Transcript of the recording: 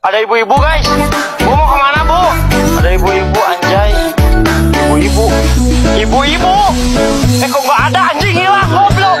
Ada ibu-ibu guys. Bu mau ke mana bu? Ada ibu-ibu anjay. Ibu-ibu. Ibu-ibu. Eh kok nggak ada anjing hilang goblok.